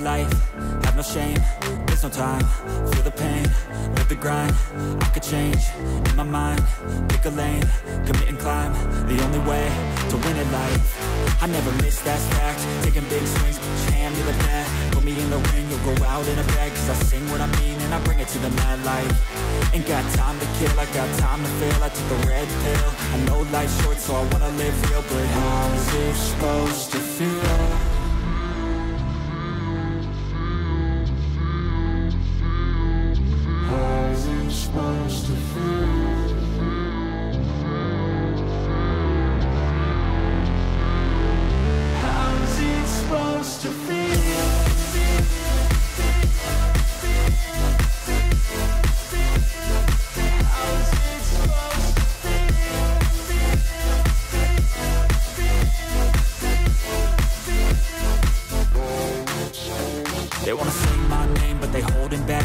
life, have no shame, there's no time, feel the pain, live the grind, I could change, in my mind, pick a lane, commit and climb, the only way to win at life, I never miss, that's fact, taking big swings, your hand to the bat, put me in the ring, you'll go out in a bag, cause I sing what I mean and I bring it to the mad light, ain't got time to kill, I got time to feel, I took a red pill, I know life's short so I wanna live real, but how's it supposed to feel?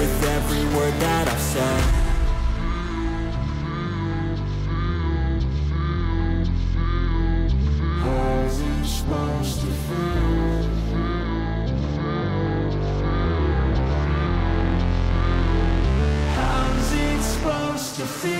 With every word that I've said. How's it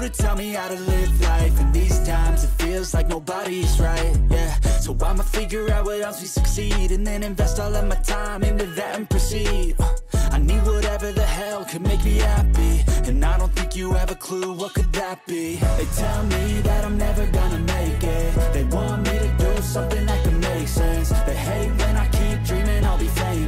to tell me how to live life? In these times it feels like nobody's right, yeah. So I'ma figure out what else we succeed And then invest all of my time into that and proceed. Uh, I need whatever the hell could make me happy And I don't think you have a clue what could that be. They tell me that I'm never gonna make it. They want me to do something that could make sense. They hate when I keep dreaming I'll be famous